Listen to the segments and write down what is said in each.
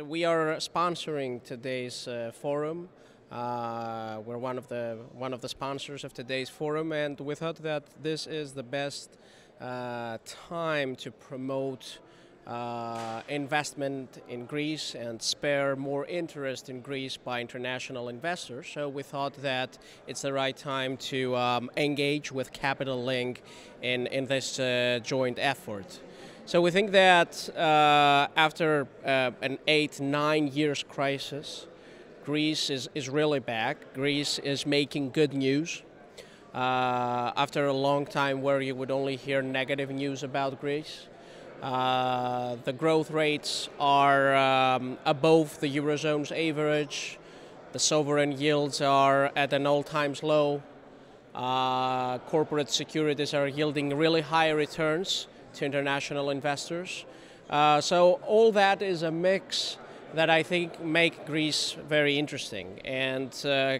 we are sponsoring today's uh, forum. Uh, we're one of the one of the sponsors of today's forum, and we thought that this is the best uh, time to promote uh, investment in Greece and spare more interest in Greece by international investors. So we thought that it's the right time to um, engage with Capital Link in in this uh, joint effort. So we think that uh, after uh, an eight, nine years crisis, Greece is, is really back. Greece is making good news. Uh, after a long time where you would only hear negative news about Greece. Uh, the growth rates are um, above the Eurozone's average. The sovereign yields are at an all-time low. Uh, corporate securities are yielding really high returns to international investors. Uh, so all that is a mix that I think make Greece very interesting. And uh,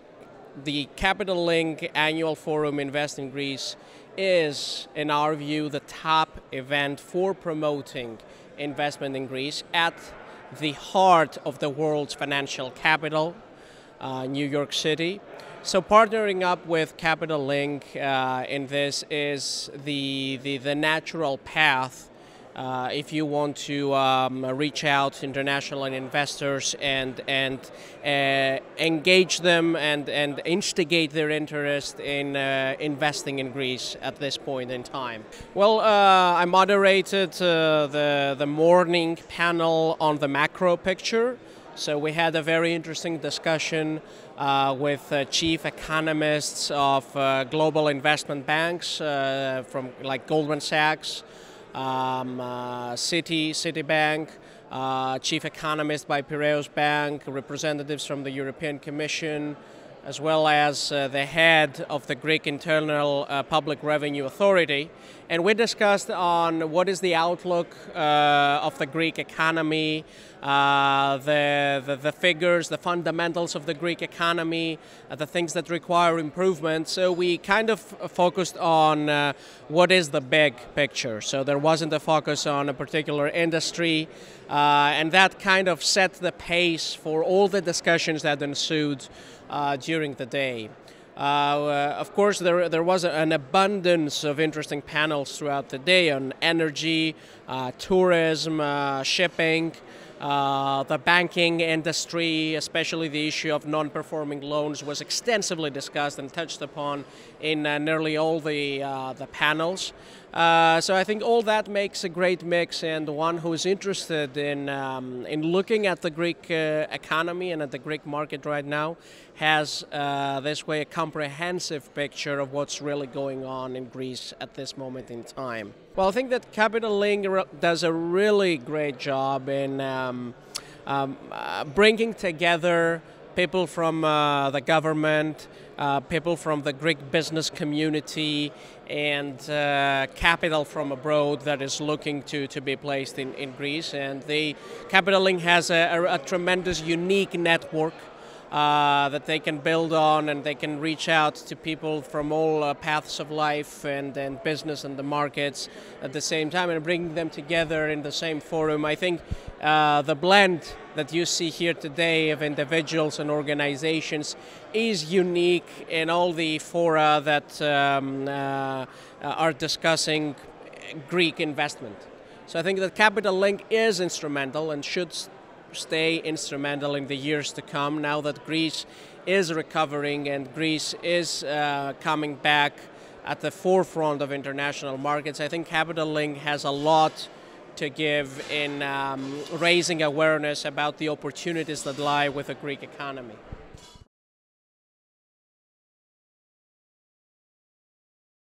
the Capital Link Annual Forum Invest in Greece is, in our view, the top event for promoting investment in Greece at the heart of the world's financial capital, uh, New York City. So partnering up with Capital Link uh, in this is the, the, the natural path uh, if you want to um, reach out to international investors and and uh, engage them and and instigate their interest in uh, investing in Greece at this point in time. Well, uh, I moderated uh, the the morning panel on the macro picture. So we had a very interesting discussion uh, with uh, chief economists of uh, global investment banks uh, from like Goldman Sachs, um, uh, Citi, Citibank, uh, chief economist by Piraeus Bank, representatives from the European Commission, as well as uh, the head of the Greek Internal uh, Public Revenue Authority. And we discussed on what is the outlook uh, of the Greek economy, uh, the, the, the, figures, the fundamentals of the Greek economy, uh, the things that require improvement. So we kind of focused on uh, what is the big picture. So there wasn't a focus on a particular industry, and that kind of set the pace for all the discussions that ensued during the day. Uh, uh, of course, there, there was an abundance of interesting panels throughout the day on energy, uh, tourism, uh, shipping, uh, the banking industry, especially the issue of non-performing loans, was extensively discussed and touched upon in uh, nearly all the the panels. Uh, so I think all that makes a great mix, and one who is interested in um, in looking at the Greek uh, economy and at the Greek market right now has uh, this way a comprehensive picture of what's really going on in Greece at this moment in time. Well, I think that Capital Link does a really great job in um, um, uh, bringing together people from uh, the government, uh, people from the Greek business community, and uh, capital from abroad that is looking to, to be placed in, in Greece. And the Capital Link has a, a, a tremendous, unique network uh, that they can build on and they can reach out to people from all uh, paths of life and, and business and the markets at the same time and bringing them together in the same forum. I think uh, the blend that you see here today of individuals and organizations is unique in all the fora that um, uh, are discussing Greek investment. So I think that Capital Link is instrumental and should stay instrumental in the years to come now that Greece is recovering and Greece is uh, coming back at the forefront of international markets. I think Capital Link has a lot to give in um, raising awareness about the opportunities that lie with the Greek economy.